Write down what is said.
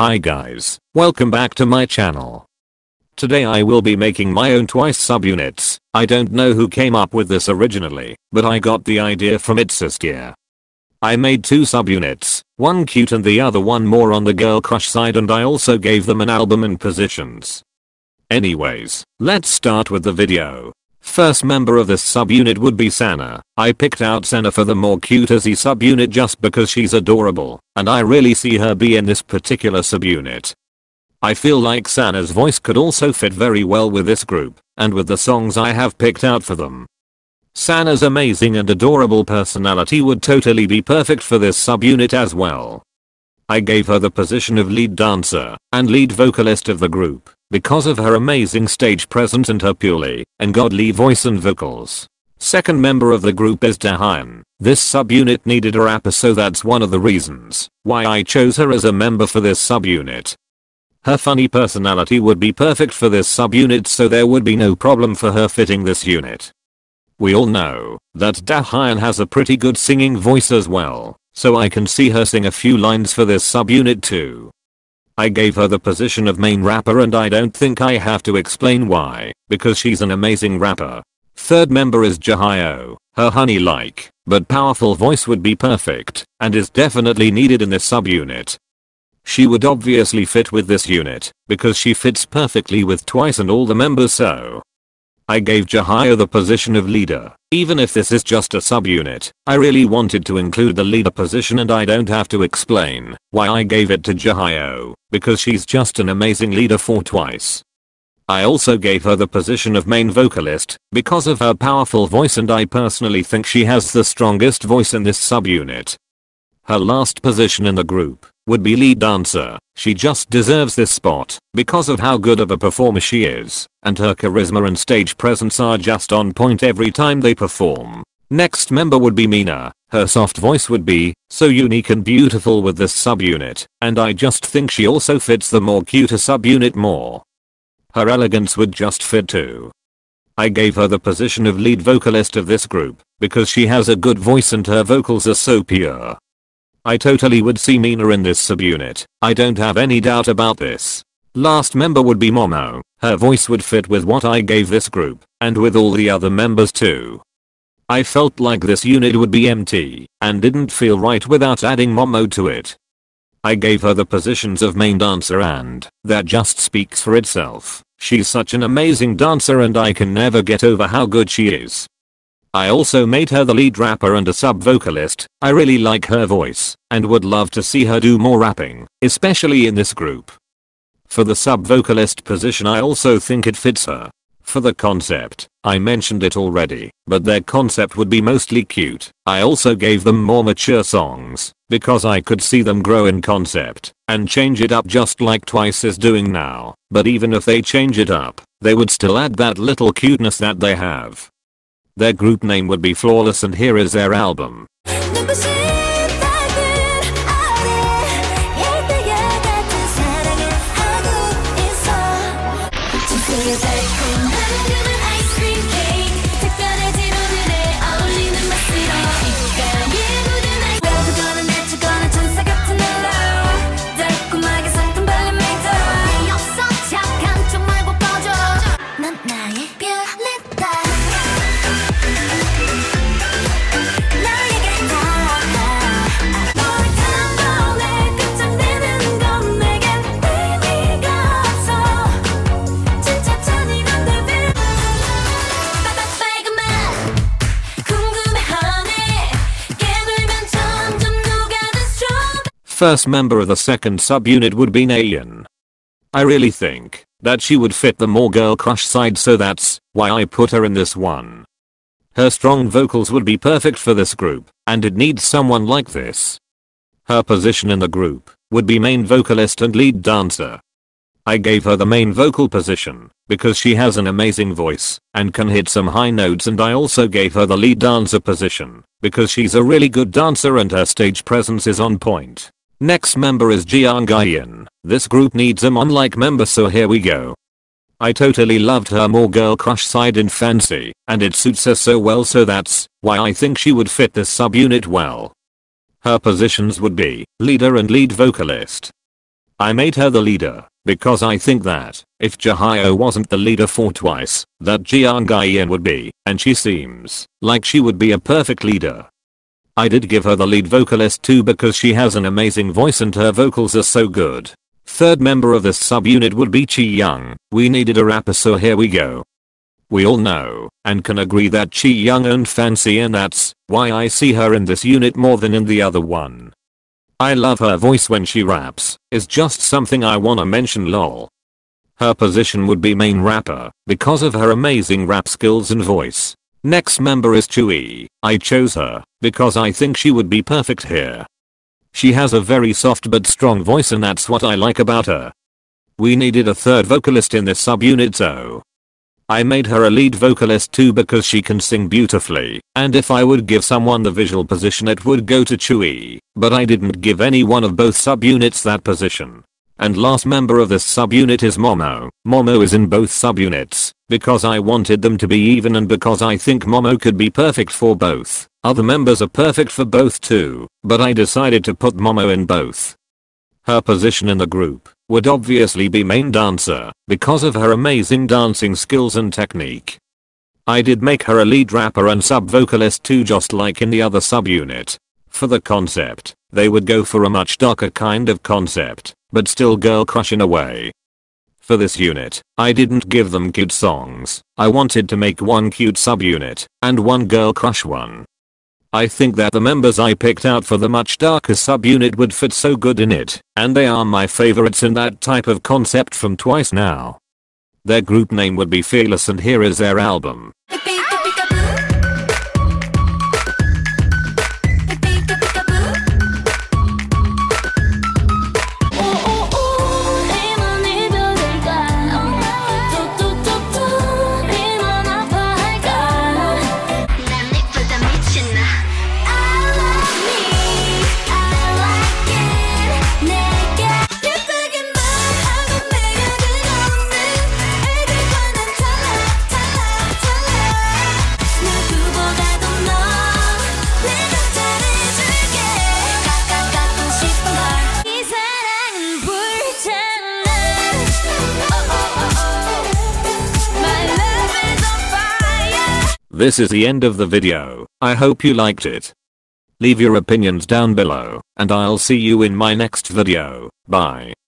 Hi guys, welcome back to my channel. Today I will be making my own twice subunits. I don't know who came up with this originally, but I got the idea from Itsaskia. I made two subunits, one cute and the other one more on the girl crush side and I also gave them an album and positions. Anyways, let's start with the video. First member of this subunit would be Sana. I picked out Sana for the more cutesy subunit just because she's adorable, and I really see her be in this particular subunit. I feel like Sana's voice could also fit very well with this group, and with the songs I have picked out for them. Sana's amazing and adorable personality would totally be perfect for this subunit as well. I gave her the position of lead dancer and lead vocalist of the group because of her amazing stage presence and her purely and godly voice and vocals. Second member of the group is Dahyun. This subunit needed a rapper so that's one of the reasons why I chose her as a member for this subunit. Her funny personality would be perfect for this subunit so there would be no problem for her fitting this unit. We all know that Dahyun has a pretty good singing voice as well, so I can see her sing a few lines for this subunit too. I gave her the position of main rapper and I don't think I have to explain why, because she's an amazing rapper. Third member is Jihyo. Her honey-like, but powerful voice would be perfect, and is definitely needed in this subunit. She would obviously fit with this unit, because she fits perfectly with Twice and all the members so. I gave Jihyo the position of leader. Even if this is just a subunit, I really wanted to include the leader position and I don't have to explain why I gave it to Jihyo, because she's just an amazing leader for twice. I also gave her the position of main vocalist because of her powerful voice and I personally think she has the strongest voice in this subunit. Her last position in the group would be lead dancer. She just deserves this spot because of how good of a performer she is, and her charisma and stage presence are just on point every time they perform. Next member would be Mina. Her soft voice would be so unique and beautiful with this subunit, and I just think she also fits the more cuter subunit more. Her elegance would just fit too. I gave her the position of lead vocalist of this group because she has a good voice and her vocals are so pure. I totally would see Mina in this subunit. I don't have any doubt about this. Last member would be Momo. Her voice would fit with what I gave this group, and with all the other members too. I felt like this unit would be empty, and didn't feel right without adding Momo to it. I gave her the positions of main dancer and that just speaks for itself. She's such an amazing dancer and I can never get over how good she is. I also made her the lead rapper and a sub vocalist. I really like her voice and would love to see her do more rapping, especially in this group. For the sub vocalist position I also think it fits her. For the concept, I mentioned it already, but their concept would be mostly cute. I also gave them more mature songs, because I could see them grow in concept, and change it up just like Twice is doing now. But even if they change it up, they would still add that little cuteness that they have. Their group name would be Flawless and here is their album. First member of the second subunit would be Nayeon. I really think that she would fit the more girl crush side so that's why I put her in this one. Her strong vocals would be perfect for this group, and it needs someone like this. Her position in the group would be main vocalist and lead dancer. I gave her the main vocal position because she has an amazing voice and can hit some high notes and I also gave her the lead dancer position because she's a really good dancer and her stage presence is on point. Next member is Jeongyeon. This group needs a mom-like member so here we go. I totally loved her more girl crush side in Fancy, and it suits her so well so that's why I think she would fit this subunit well. Her positions would be leader and lead vocalist. I made her the leader because I think that if Jihyo wasn't the leader for twice, that Jeongyeon would be, and she seems like she would be a perfect leader. I did give her the lead vocalist too because she has an amazing voice and her vocals are so good. Third member of this subunit would be Chaeyoung. We needed a rapper so here we go. We all know and can agree that Chaeyoung owned fancy and that's why I see her in this unit more than in the other one. I love her voice when she raps, is just something I wanna mention lol. Her position would be main rapper because of her amazing rap skills and voice. Next member is Tzuyu. I chose her because I think she would be perfect here. She has a very soft but strong voice and that's what I like about her. We needed a third vocalist in this subunit so I made her a lead vocalist too because she can sing beautifully, and if I would give someone the visual position it would go to Tzuyu, but I didn't give any one of both subunits that position. And last member of this subunit is Momo. Momo is in both subunits, because I wanted them to be even and because I think Momo could be perfect for both. Other members are perfect for both too, but I decided to put Momo in both. Her position in the group would obviously be main dancer because of her amazing dancing skills and technique. I did make her a lead rapper and sub vocalist too just like in the other subunit. For the concept, they would go for a much darker kind of concept, but still girl crush in a way. For this unit, I didn't give them cute songs, I wanted to make one cute subunit and one girl crush one. I think that the members I picked out for the much darker subunit would fit so good in it, and they are my favorites in that type of concept from twice now. Their group name would be Fearless and here is their album. This is the end of the video. I hope you liked it. Leave your opinions down below, and I'll see you in my next video. Bye.